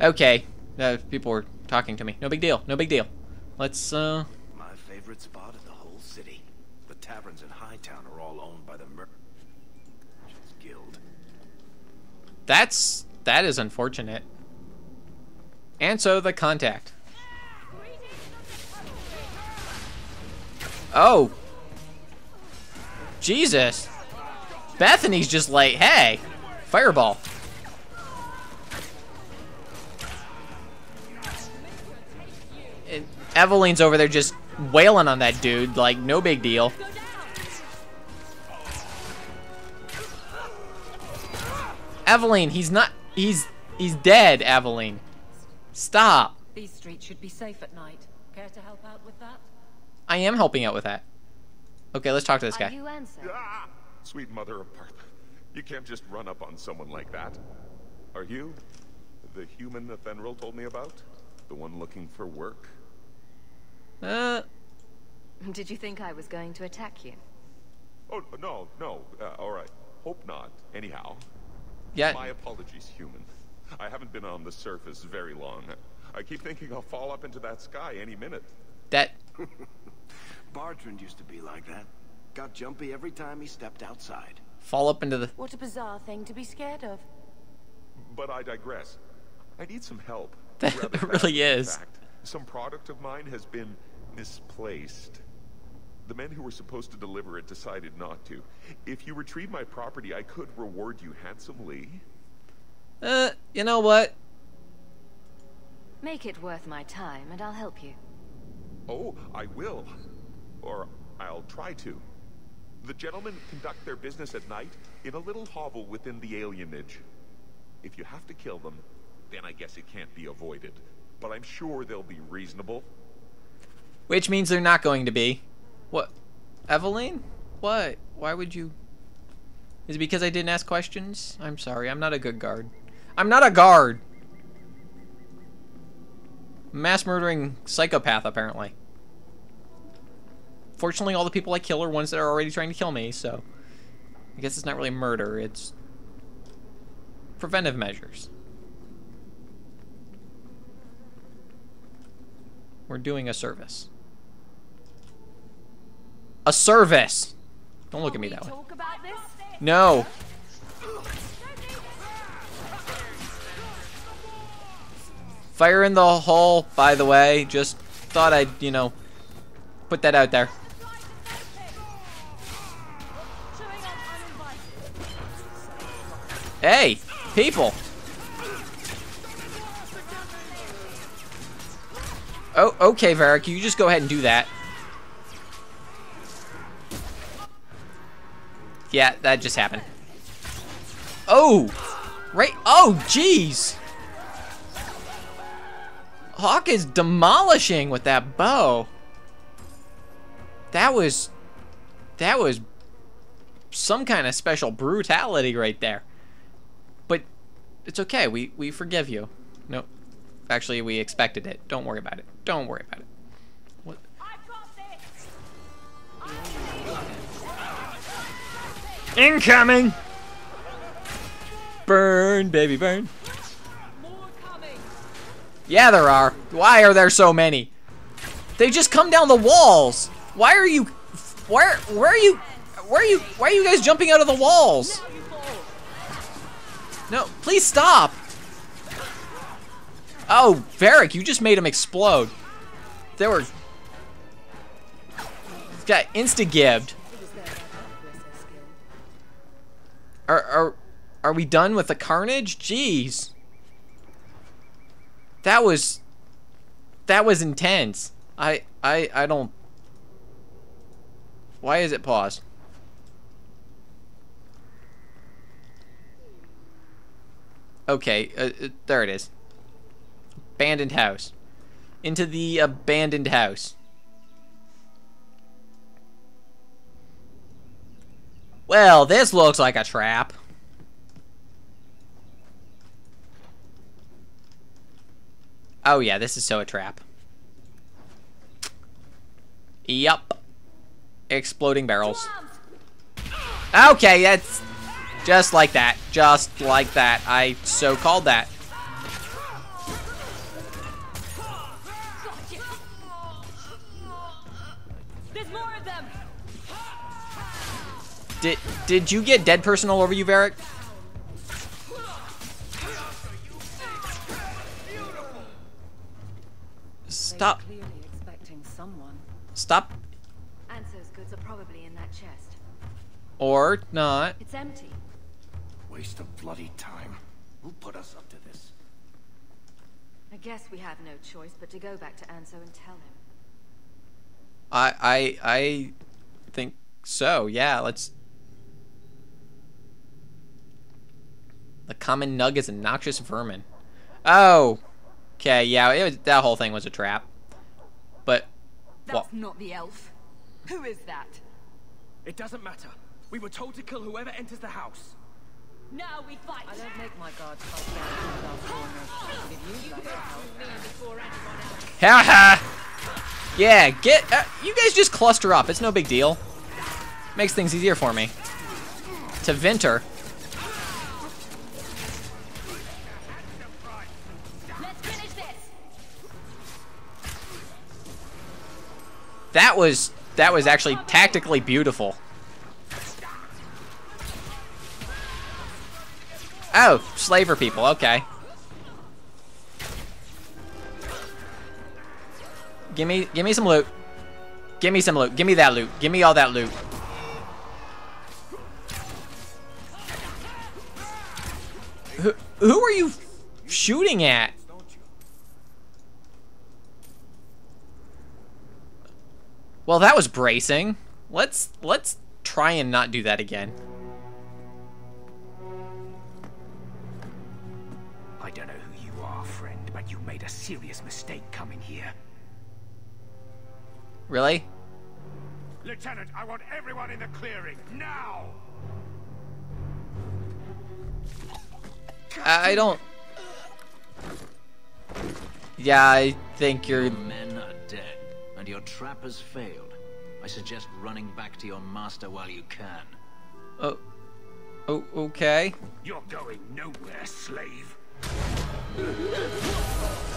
Okay. Uh, people were talking to me. No big deal. No big deal. Let's, uh... My favorite spot in the whole city. The taverns in Hightown are all owned by the Merchants Guild. That's... That is unfortunate. And so the contact. Oh. Jesus. Bethany's just like, hey, fireball. And Aveline's over there just wailing on that dude, like, no big deal. Aveline, he's not, he's, he's dead, Aveline. Stop. These streets should be safe at night. Care to help out with that? I am helping out with that. Okay, let's talk to this Are guy. you Anso? Ah! Sweet mother of Parth. You can't just run up on someone like that. Are you the human Athenril told me about? The one looking for work? Uh, Did you think I was going to attack you? Oh, no, no. Uh, all right. Hope not. Anyhow. yeah, My apologies, human. I haven't been on the surface very long. I keep thinking I'll fall up into that sky any minute. that, Bartrand used to be like that. Got jumpy every time he stepped outside. fall up into the, What a bizarre thing to be scared of. But I digress. I need some help. That really is. fact. Some product of mine has been misplaced. The men who were supposed to deliver it decided not to. If you retrieve my property, I could reward you handsomely. uh, you know what? Make it worth my time and I'll help you. Oh, I will. Or I'll try to. The gentlemen conduct their business at night in a little hovel within the alienage. If you have to kill them, then I guess it can't be avoided. But I'm sure they'll be reasonable. Which means they're not going to be. What? Aveline? What? Why would you... Is it because I didn't ask questions? I'm sorry, I'm not a good guard. I'm not a guard! Mass murdering psychopath, apparently. Fortunately, all the people I kill are ones that are already trying to kill me, so... I guess it's not really murder, it's... Preventive measures. We're doing a service. A service! Don't look at me that way. Talk about this? No! Fire in the hole, by the way. Just thought I'd, you know, put that out there. Showing up uninvited. Hey, people! Oh, okay, Varric, you just go ahead and do that. Yeah, that just happened. Oh! Right, oh, jeez! Hawke is demolishing with that bow. That was... That was some kind of special brutality right there. But it's okay. We we forgive you. No, actually, we expected it. Don't worry about it. Don't worry about it. Incoming! Burn, baby, burn. Yeah, there are. Why are there so many? They just come down the walls. Why are you? Where? Where are you? Where are you? Why are you guys jumping out of the walls? No, please stop. Oh, Varric, you just made him explode. There were. Got insta-gibbed. Are, are, are we done with the carnage? Jeez. That was. That was intense. I, I, I don't. Why is it paused? Okay, uh, uh, there it is. Abandoned house. Into the abandoned house. Well, this looks like a trap. Oh yeah, this is so a trap. Yup. Exploding barrels. Okay, that's just like that. Just like that. I so called that. Did did you get dead person all over you, Varric? Stop. Clearly expecting someone. Stop. Anso's goods are probably in that chest. Or not. It's empty. Waste of bloody time. Who put us up to this? I guess we have no choice but to go back to Anso and tell him. I I I think so. Yeah, let's. The common nug is a noxious vermin. Oh, okay. Yeah, it was, that whole thing was a trap. But That's What? not the elf. Who is that? It doesn't matter. We were told to kill whoever enters the house. Now we fight. I don't make my guards fight down without corners. Did you like to help? ha ha. Yeah, get uh, you guys just cluster up. It's no big deal. Makes things easier for me. Tevinter. That was that was actually tactically beautiful. Oh, slaver people. Okay. Give me give me some loot. Give me some loot. Give me that loot. Give me all that loot. Who, who are you shooting at? Well, that was bracing. Let's let's try and not do that again. I don't know who you are, friend, but you made a serious mistake coming here. Really? Lieutenant, I want everyone in the clearing, now! I, I don't. Yeah, I think you're. Oh, men are dead, and your trap has failed. I suggest running back to your master while you can. Oh, oh, okay. You're going nowhere, slave.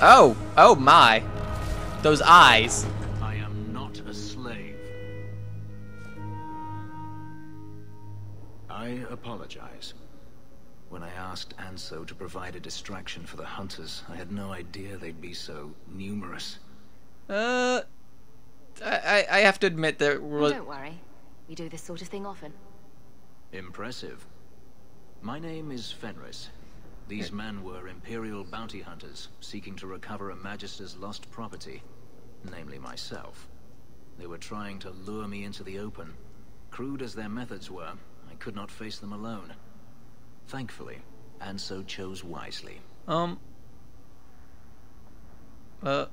Oh, oh my. Those eyes. I am not a slave. I apologize. When I asked Anso to provide a distraction for the hunters, I had no idea they'd be so numerous. Uh, I, I I have to admit that we're, Don't worry. We do this sort of thing often. Impressive. My name is Fenris. These men were Imperial bounty hunters, seeking to recover a Magister's lost property, namely myself. They were trying to lure me into the open. Crude as their methods were, I could not face them alone. Thankfully, Anso chose wisely. um. Uh,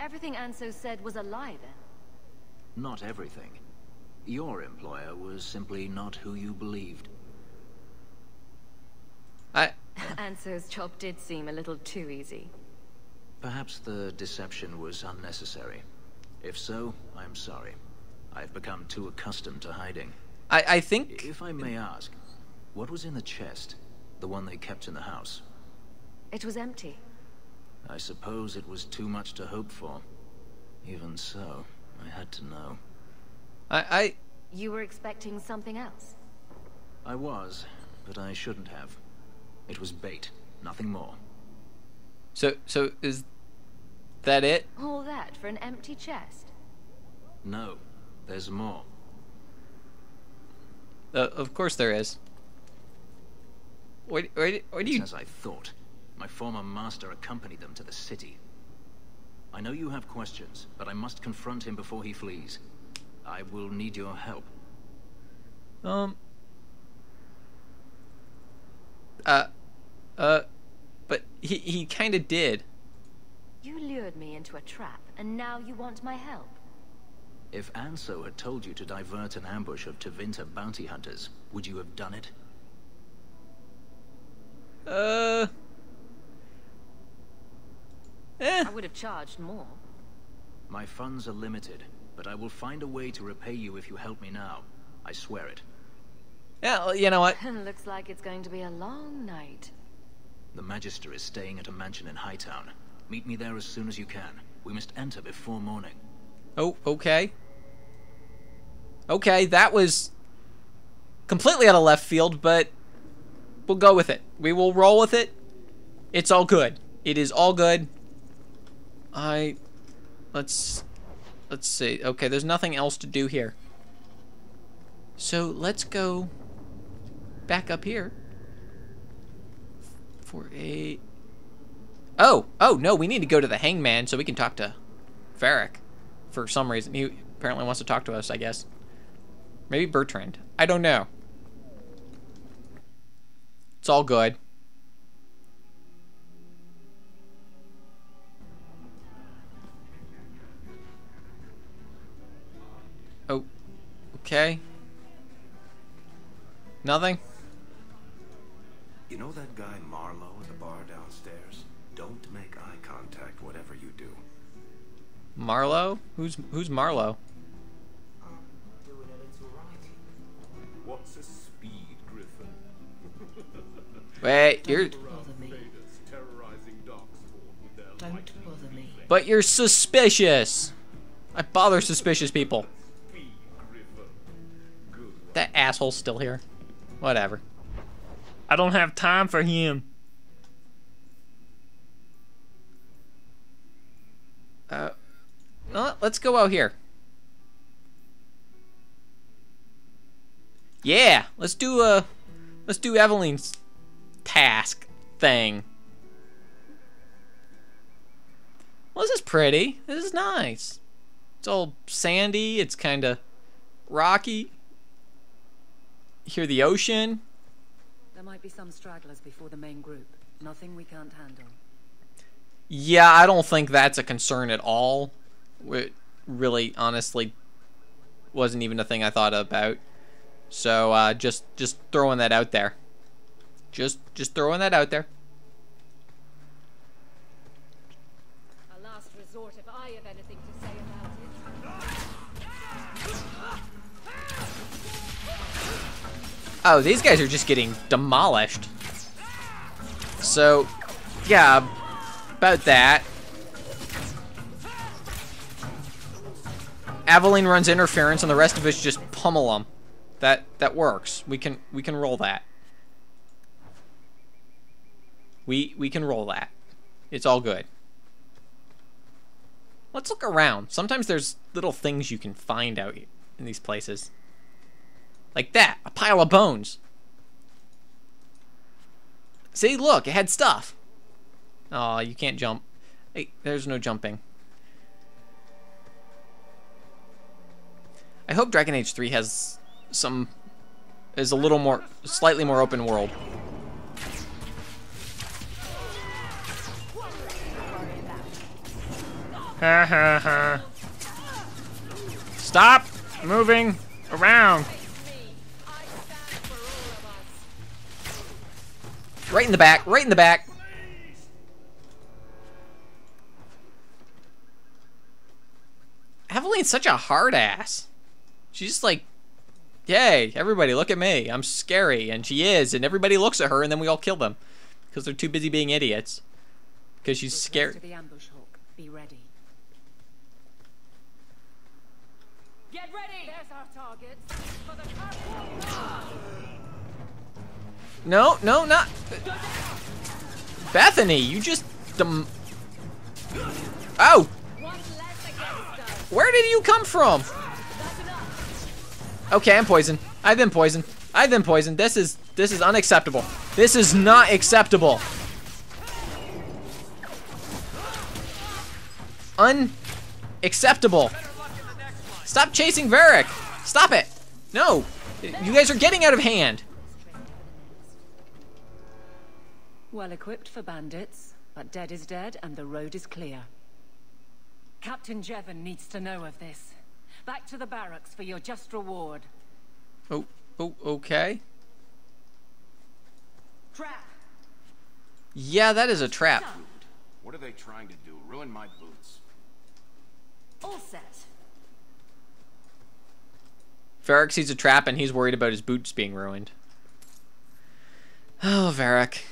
Everything Anso said was a lie then. Not everything. Your employer was simply not who you believed. I Anso's job did seem a little too easy. Perhaps the deception was unnecessary. If so, I'm sorry. I've become too accustomed to hiding. I I think If I may ask, what was in the chest? The one they kept in the house? It was empty. I suppose it was too much to hope for. Even so, I had to know. I I You were expecting something else. I was, but I shouldn't have. It was bait, nothing more. so so is that it? All that for an empty chest. No, there's more. Uh, of course there is. What what what do It's you? as I thought. My former master accompanied them to the city. I know you have questions, but I must confront him before he flees. I will need your help. Um. Uh, uh, but he he kind of did. You lured me into a trap, and now you want my help. If Anso had told you to divert an ambush of Tevinter bounty hunters, would you have done it? Uh. Eh. I would have charged more. My funds are limited, but I will find a way to repay you if you help me now. I swear it. Yeah. well, You know what? Looks like it's going to be a long night. The Magister is staying at a mansion in Hightown. Meet me there as soon as you can. We must enter before morning. Oh, okay. Okay, that was completely out of left field, but we'll go with it. We will roll with it. It's all good. It is all good. I let's let's see. Okay, there's nothing else to do here. So let's go back up here for a. Oh, oh no, we need to go to the hangman so we can talk to Varric. For some reason, he apparently wants to talk to us. I guess. Maybe Bartrand. I don't know. It's all good. Okay. Nothing? You know that guy Marlowe at the bar downstairs? Don't make eye contact whatever you do. Marlowe? Who's who's Marlowe? What's a speed, Griffin? Wait, you're Bother me. Terrorizing Darkspawn with their Don't bother me. but you're suspicious. I bother suspicious people. Speed, Griffin. Good. That asshole's still here. Whatever. I don't have time for him. Uh, uh, let's go out here. Yeah, let's do uh let's do Aveline's task thing. Well, this is pretty. This is nice. It's all sandy. It's kind of rocky. Hear the ocean. There might be some stragglers before the main group. Nothing we can't handle. Yeah, I don't think that's a concern at all. It really, honestly, wasn't even a thing I thought about. So uh, just just throwing that out there. Just just throwing that out there. Oh, these guys are just getting demolished. So, yeah, about that. Aveline runs interference, and the rest of us just pummel them. That that works. We can we can roll that. We we can roll that. It's all good. Let's look around. Sometimes there's little things you can find out in these places. Like that, a pile of bones. See, look, it had stuff. Oh, you can't jump. Hey, there's no jumping. I hope Dragon Age 3 has some is a little more slightly more open world. Stop moving around. Right in the back, right in the back. Aveline's such a hard ass. She's just like, yay, everybody look at me. I'm scary. And she is. And everybody looks at her and then we all kill them. Because they're too busy being idiots. Because she's To scared. the ambush Hawke. Be ready. Get ready! There's our targets. For the carpet. No, no, not. Bethany, you just. Oh! Where did you come from? Okay, I'm poisoned. I've been poisoned. I've been poisoned. This is this is unacceptable. This is not acceptable. Unacceptable. Stop chasing Varric. Stop it. No. You guys are getting out of hand. Well equipped for bandits, but dead is dead and the road is clear. Captain Jevon needs to know of this. Back to the barracks for your just reward. Oh, oh, okay. Trap! Yeah, that is a trap. What are they trying to do? Ruin my boots? All set. Varric sees a trap and he's worried about his boots being ruined. Oh, Varric.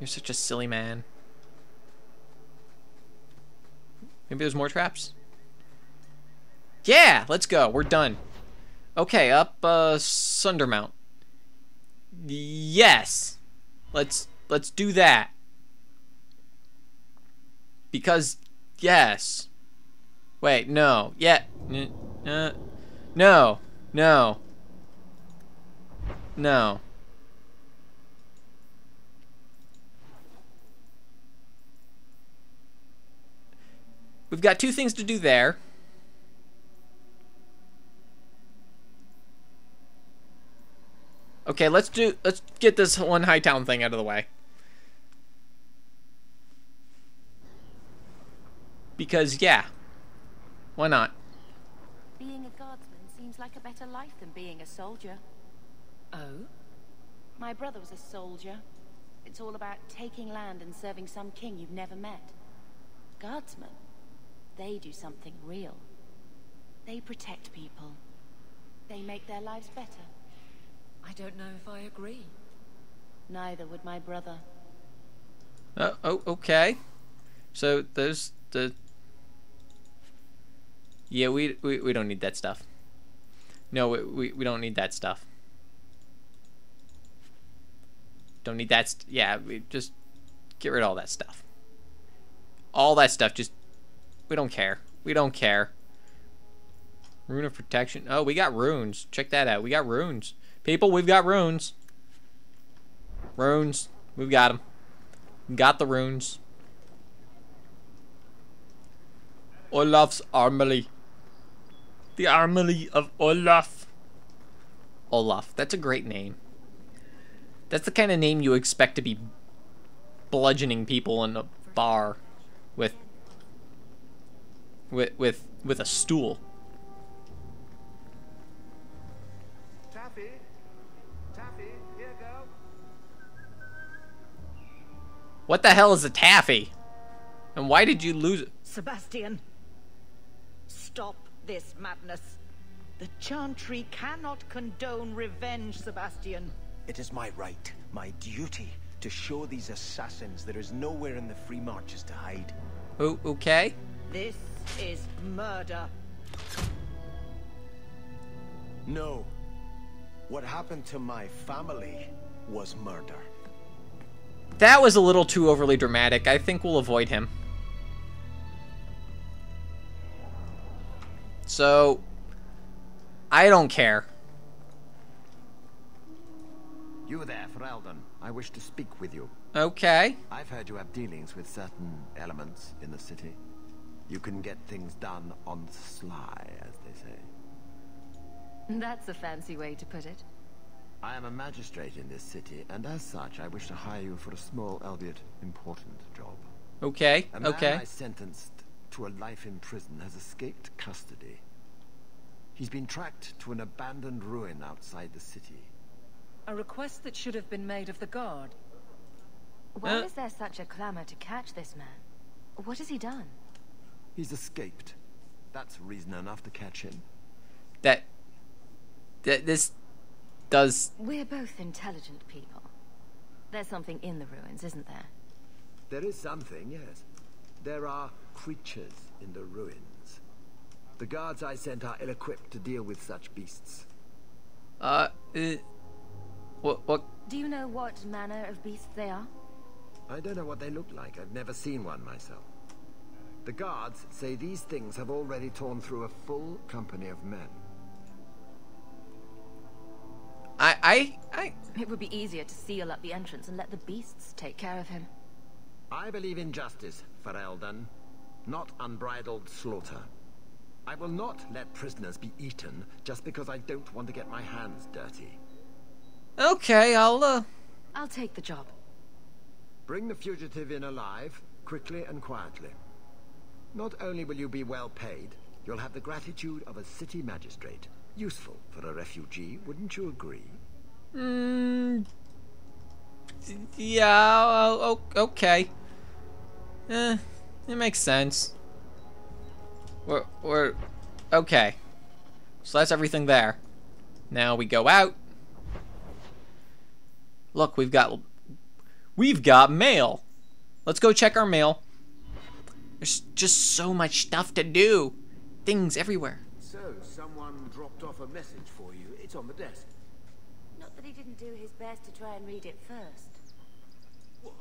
You're such a silly man. Maybe there's more traps? Yeah, let's go. We're done. Okay, up uh Sundermount. Yes. Let's let's do that. Because yes. Wait, no. Yeah. Uh, no. No. No. We've got two things to do there. Okay, let's do let's get this one high town thing out of the way. Because yeah. Why not? Being a guardsman seems like a better life than being a soldier. Oh? My brother was a soldier. It's all about taking land and serving some king you've never met. Guardsmen, they do something real. They protect people. They make their lives better. I don't know if I agree. Neither would my brother. Oh, oh okay. So there's the Yeah, we we, we don't need that stuff. No, we, we, we don't need that stuff. Don't need that. St- yeah, we just get rid of all that stuff. All that stuff. Just we don't care. We don't care. Rune of protection. Oh, we got runes. Check that out. We got runes. People, we've got runes. Runes. We've got them. Got the runes. Olaf's Armory. The Armory of Olaf. Olaf. That's a great name. That's the kind of name you expect to be bludgeoning people in a bar with with with with a stool. Taffy? Taffy, here, girl. What the hell is a taffy? And why did you lose it? Sebastian, stop this madness. The Chantry cannot condone revenge, Sebastian. It is my right, my duty, to show these assassins there is nowhere in the free marches to hide. Oh, okay. This is murder. No. What happened to my family was murder. That was a little too overly dramatic. I think we'll avoid him. So, I don't care. You there, Ferelden. I wish to speak with you. Okay. I've heard you have dealings with certain elements in the city. You can get things done on the sly, as they say. That's a fancy way to put it. I am a magistrate in this city, and as such, I wish to hire you for a small, albeit important, job. Okay. A man Okay. I sentenced to a life in prison has escaped custody. He's been tracked to an abandoned ruin outside the city. A request that should have been made of the guard. Why Uh. is there such a clamor to catch this man? What has he done? He's escaped. That's reason enough to catch him. That that this does We're both intelligent people. There's something in the ruins, isn't there? There is something, yes. There are creatures in the ruins. The guards I sent are ill-equipped to deal with such beasts. uh, uh what what Do you know what manner of beasts they are? I don't know what they look like. I've never seen one myself. The guards say these things have already torn through a full company of men. I I I It would be easier to seal up the entrance and let the beasts take care of him. I believe in justice, Ferelden, not unbridled slaughter. I will not let prisoners be eaten just because I don't want to get my hands dirty. Okay, I'll uh I'll take the job. Bring the fugitive in alive, quickly and quietly. Not only will you be well paid, you'll have the gratitude of a city magistrate. Useful for a refugee, wouldn't you agree? mm, yeah, okay. Eh, it makes sense. We're we're okay. So that's everything there. Now we go out. Look, we've got we've got mail. Let's go check our mail. There's just so much stuff to do. Things everywhere. So, someone dropped off a message for you. It's on the desk. Not that he didn't do his best to try and read it first. What?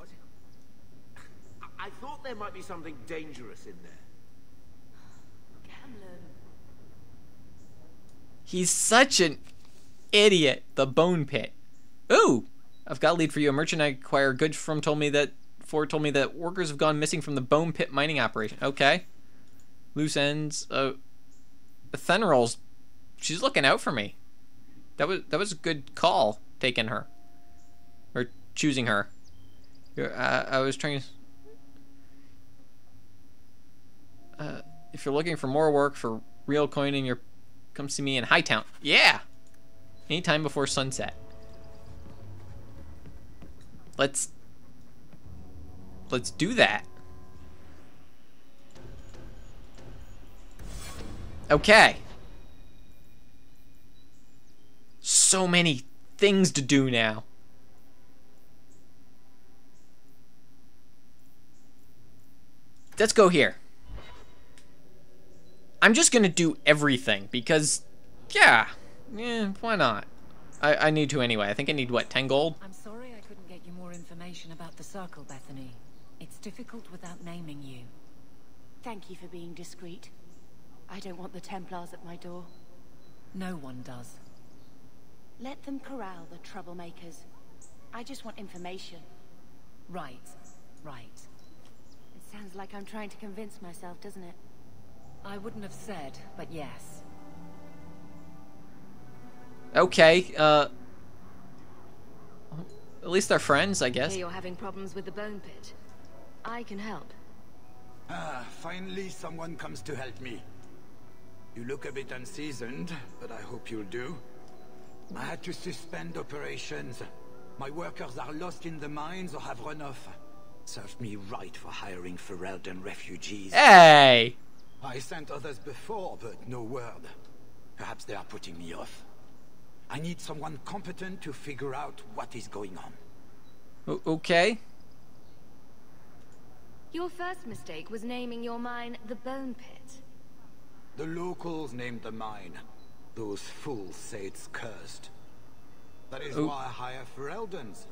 I, I thought there might be something dangerous in there. Gamlen. He's such an idiot. The bone pit. Ooh, I've got a lead for you. A merchant I acquire goods from told me that Ford told me that workers have gone missing from the bone pit mining operation. Okay. Loose ends. Uh, Fenrir's. She's looking out for me. That was that was a good call taking her, or choosing her. Uh, I was trying to. Uh, if you're looking for more work for real coining, you're come see me in Hightown. Yeah. Anytime before sunset. Let's let's do that. Okay. So many things to do now. Let's go here. I'm just gonna do everything because, yeah, yeah, why not? I, I need to anyway. I think I need, what, 10 gold? I'm sorry I couldn't get you more information about the Circle, Bethany. It's difficult without naming you. Thank you for being discreet. I don't want the Templars at my door. No one does. Let them corral the troublemakers. I just want information. Right, right. It sounds like I'm trying to convince myself, doesn't it? I wouldn't have said, but yes. Okay, uh... At least they're friends, I guess. Hear you're having problems with the bone pit. I can help. Ah, finally someone comes to help me. You look a bit unseasoned, but I hope you'll do. I had to suspend operations. My workers are lost in the mines or have run off. Served me right for hiring Ferelden refugees. Hey! I sent others before, but no word. Perhaps they are putting me off. I need someone competent to figure out what is going on. O okay. Your first mistake was naming your mine the Bone Pit. The locals named the mine. Those fools say it's cursed. That is Oh. why I hire Fereldans.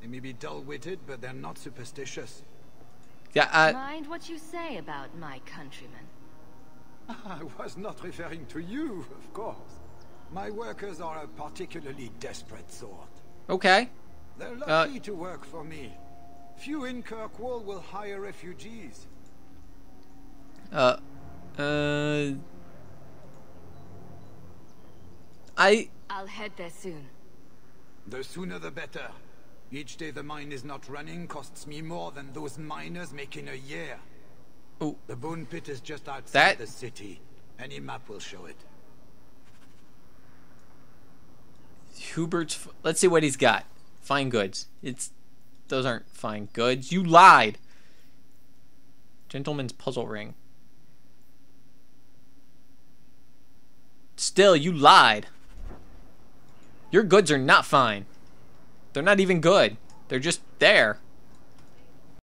They may be dull-witted, but they're not superstitious. Yeah, I... Mind what you say about my countrymen. I was not referring to you, of course. My workers are a particularly desperate sort. Okay. They're Uh, lucky to work for me. Few in Kirkwall will hire refugees. Uh... Uh... I... I'll head there soon. The sooner the better. Each day the mine is not running costs me more than those miners make in a year. Oh. The bone pit is just outside That- the city. Any map will show it. Hubert's... f- Let's see what he's got. Fine goods. It's... Those aren't fine goods. You lied! Gentleman's puzzle ring. Still, you lied. Your goods are not fine. They're not even good. They're just there.